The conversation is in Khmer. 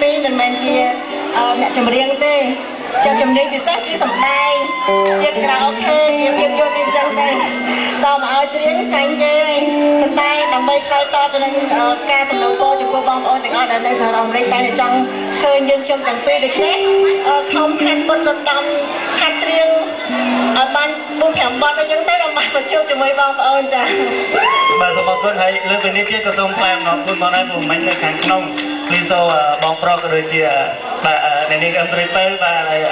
ពីរមិនមែនជាអ្នកចម្រៀងទេចាជំនាញពិសេសគឺសម្ដែងជាក្រៅអូខេជាភាពយន្តអីចឹងទៅតមកឲ្យច្រៀងចាញ់គេប៉ុន្តែដើម្បីឆ្លើយតបទៅនឹងការសំណូមពរចំពោះបងប្អូនទាំងអស់ដែលនៅសហរដ្ឋអាមេរិកតែចង់ឃើញយើងជុំទាំងពីរដូច្នេះខំហាត់បុតរដំហាត់ច្រៀងឲ្យបាន4 5បទអញ្ចឹងទៅដើម្បីមកជួបជាមួយបងប្អូនចា៎បាទសូមអរគុណហើយលើពីនេះទៀតក៏សូមថ្លែងអំណរគុណបងដែរព្រោះមិញនៅខាងក្នុងលី សូបងប្រុសក៏ដូចជាបាទអ្នកនាងអឹមត្រីពៅបាទហើយ